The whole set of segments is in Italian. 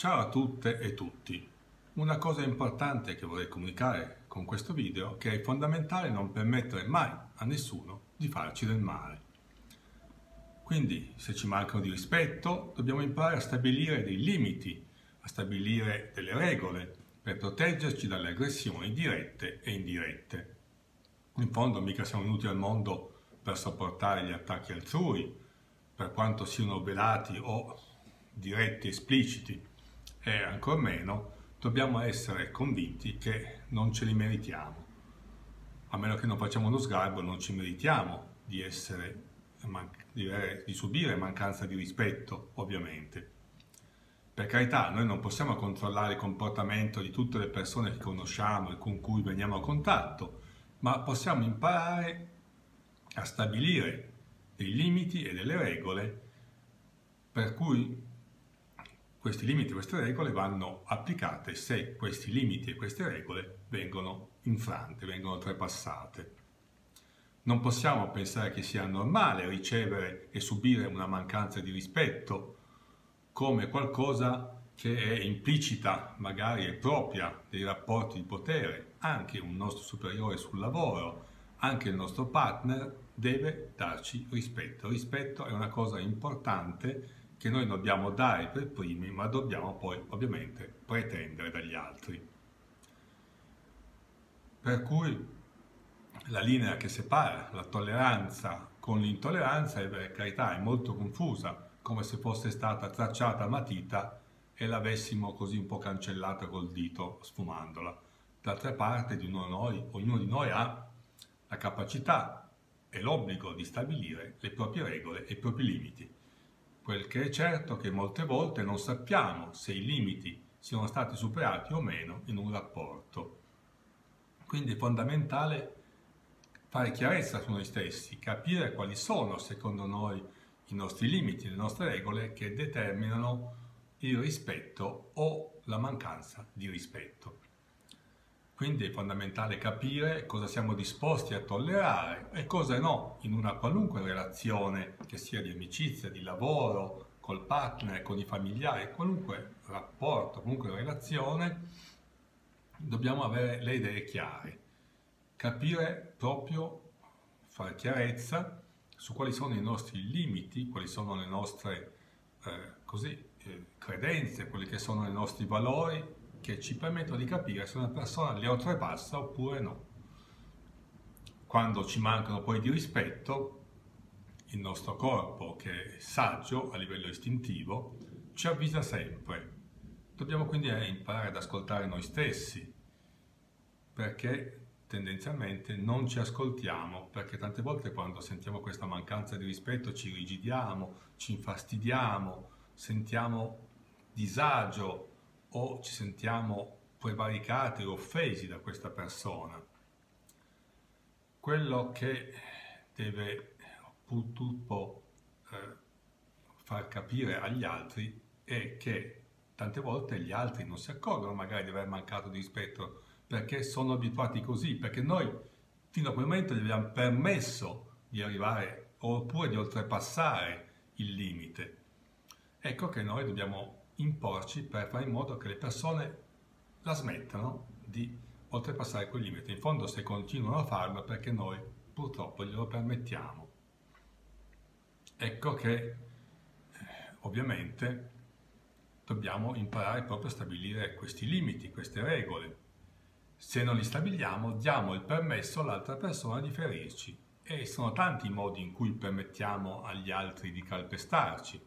Ciao a tutte e tutti. Una cosa importante che vorrei comunicare con questo video è che è fondamentale non permettere mai a nessuno di farci del male. Quindi se ci mancano di rispetto dobbiamo imparare a stabilire dei limiti, a stabilire delle regole per proteggerci dalle aggressioni dirette e indirette. In fondo mica siamo venuti al mondo per sopportare gli attacchi altrui, per quanto siano velati o diretti, espliciti, e ancor meno dobbiamo essere convinti che non ce li meritiamo. A meno che non facciamo uno sgarbo, non ci meritiamo di, essere, di subire mancanza di rispetto, ovviamente. Per carità, noi non possiamo controllare il comportamento di tutte le persone che conosciamo e con cui veniamo a contatto, ma possiamo imparare a stabilire dei limiti e delle regole per cui questi limiti e queste regole vanno applicate se questi limiti e queste regole vengono infrante, vengono trepassate. Non possiamo pensare che sia normale ricevere e subire una mancanza di rispetto come qualcosa che è implicita, magari è propria dei rapporti di potere. Anche un nostro superiore sul lavoro, anche il nostro partner deve darci rispetto. Rispetto è una cosa importante che noi dobbiamo dare per primi, ma dobbiamo poi ovviamente pretendere dagli altri. Per cui la linea che separa la tolleranza con l'intolleranza, per carità, è molto confusa, come se fosse stata tracciata a matita e l'avessimo così un po' cancellata col dito, sfumandola. D'altra parte, di noi, ognuno di noi ha la capacità e l'obbligo di stabilire le proprie regole e i propri limiti. Quel che è certo è che molte volte non sappiamo se i limiti siano stati superati o meno in un rapporto. Quindi è fondamentale fare chiarezza su noi stessi, capire quali sono secondo noi i nostri limiti, le nostre regole che determinano il rispetto o la mancanza di rispetto. Quindi è fondamentale capire cosa siamo disposti a tollerare e cosa no in una qualunque relazione, che sia di amicizia, di lavoro, col partner, con i familiari, qualunque rapporto, qualunque relazione, dobbiamo avere le idee chiare, capire proprio, fare chiarezza su quali sono i nostri limiti, quali sono le nostre eh, così, eh, credenze, quelli che sono i nostri valori che ci permettono di capire se una persona li oltrepassa oppure no. Quando ci mancano poi di rispetto, il nostro corpo, che è saggio a livello istintivo, ci avvisa sempre. Dobbiamo quindi imparare ad ascoltare noi stessi, perché tendenzialmente non ci ascoltiamo, perché tante volte quando sentiamo questa mancanza di rispetto ci rigidiamo, ci infastidiamo, sentiamo disagio, o ci sentiamo prevaricati o offesi da questa persona. Quello che deve purtroppo eh, far capire agli altri è che tante volte gli altri non si accorgono magari di aver mancato di rispetto perché sono abituati così, perché noi fino a quel momento gli abbiamo permesso di arrivare oppure di oltrepassare il limite. Ecco che noi dobbiamo imporci per fare in modo che le persone la smettano di oltrepassare quel limite. In fondo se continuano a farlo perché noi purtroppo glielo permettiamo. Ecco che eh, ovviamente dobbiamo imparare proprio a stabilire questi limiti, queste regole. Se non li stabiliamo diamo il permesso all'altra persona di ferirci e sono tanti i modi in cui permettiamo agli altri di calpestarci.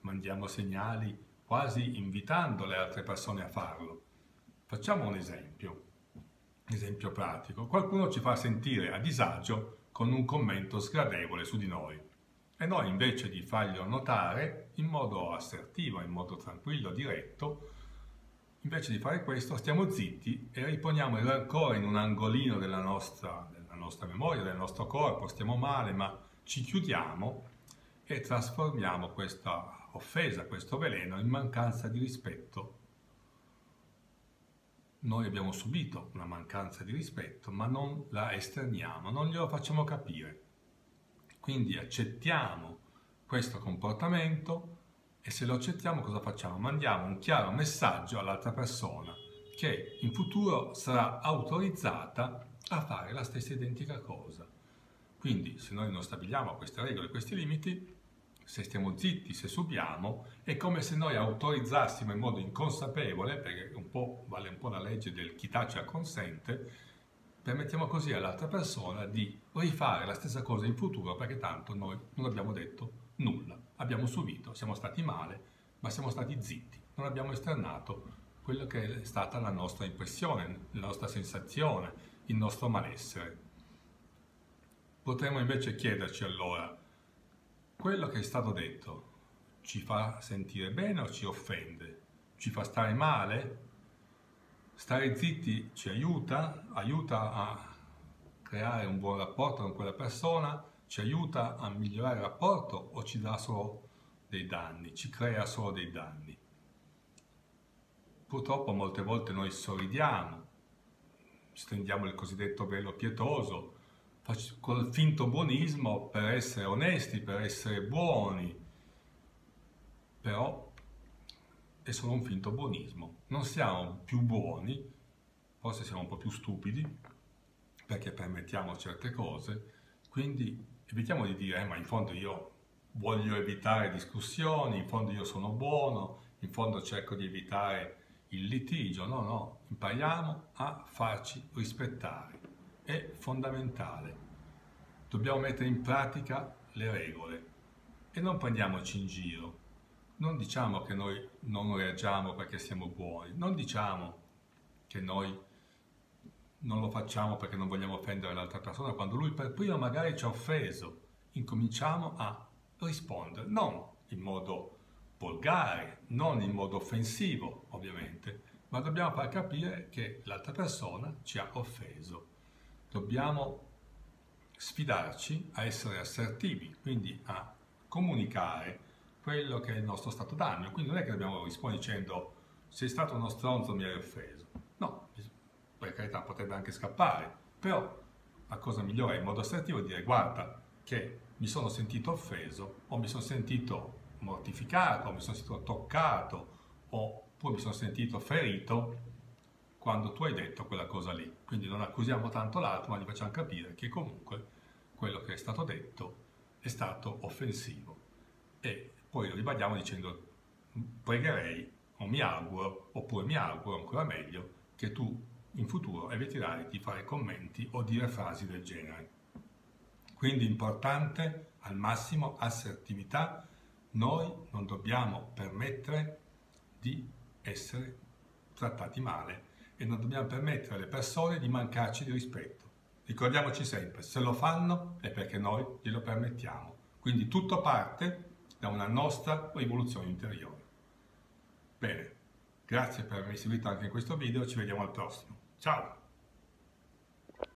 Mandiamo segnali quasi invitando le altre persone a farlo. Facciamo un esempio, esempio pratico. Qualcuno ci fa sentire a disagio con un commento sgradevole su di noi e noi invece di farglielo notare in modo assertivo, in modo tranquillo, diretto, invece di fare questo stiamo zitti e riponiamo il rancore in un angolino della nostra, della nostra memoria, del nostro corpo, stiamo male ma ci chiudiamo e trasformiamo questa offesa, questo veleno, in mancanza di rispetto. Noi abbiamo subito una mancanza di rispetto, ma non la esterniamo, non glielo facciamo capire. Quindi accettiamo questo comportamento E se lo accettiamo cosa facciamo? Mandiamo un chiaro messaggio all'altra persona che in futuro sarà autorizzata a fare la stessa identica cosa. Quindi se noi non stabiliamo queste regole, questi limiti, se stiamo zitti, se subiamo, è come se noi autorizzassimo in modo inconsapevole, perché un po' vale un po' la legge del chi tace consente, permettiamo così all'altra persona di rifare la stessa cosa in futuro perché tanto noi non abbiamo detto nulla, abbiamo subito, siamo stati male, ma siamo stati zitti, non abbiamo esternato quello che è stata la nostra impressione, la nostra sensazione, il nostro malessere. Potremmo invece chiederci allora, quello che è stato detto ci fa sentire bene o ci offende? Ci fa stare male? Stare zitti ci aiuta? Aiuta a creare un buon rapporto con quella persona? ci aiuta a migliorare il rapporto o ci dà solo dei danni, ci crea solo dei danni. Purtroppo molte volte noi sorridiamo, stendiamo il cosiddetto velo pietoso, col finto buonismo per essere onesti, per essere buoni, però è solo un finto buonismo. Non siamo più buoni, forse siamo un po' più stupidi, perché permettiamo certe cose, quindi evitiamo di dire, eh, ma in fondo io voglio evitare discussioni, in fondo io sono buono, in fondo cerco di evitare il litigio. No, no, impariamo a farci rispettare. È fondamentale. Dobbiamo mettere in pratica le regole e non prendiamoci in giro. Non diciamo che noi non reagiamo perché siamo buoni, non diciamo che noi non lo facciamo perché non vogliamo offendere l'altra persona, quando lui per primo magari ci ha offeso, incominciamo a rispondere, non in modo volgare, non in modo offensivo ovviamente, ma dobbiamo far capire che l'altra persona ci ha offeso. Dobbiamo sfidarci a essere assertivi, quindi a comunicare quello che è il nostro stato d'animo. Quindi non è che dobbiamo rispondere dicendo sei stato uno stronzo, mi hai offeso. No, per carità potrebbe anche scappare, però la cosa migliore è in modo assertivo dire guarda che mi sono sentito offeso o mi sono sentito mortificato, o mi sono sentito toccato oppure mi sono sentito ferito quando tu hai detto quella cosa lì. Quindi non accusiamo tanto l'altro, ma gli facciamo capire che comunque quello che è stato detto è stato offensivo. E poi lo ribadiamo dicendo pregherei o mi auguro, oppure mi auguro ancora meglio, che tu in futuro eviterai di fare commenti o dire frasi del genere. Quindi importante al massimo assertività, noi non dobbiamo permettere di essere trattati male e non dobbiamo permettere alle persone di mancarci di rispetto. Ricordiamoci sempre, se lo fanno è perché noi glielo permettiamo. Quindi tutto parte da una nostra rivoluzione interiore. Bene, grazie per avermi seguito anche in questo video, ci vediamo al prossimo. Ciao!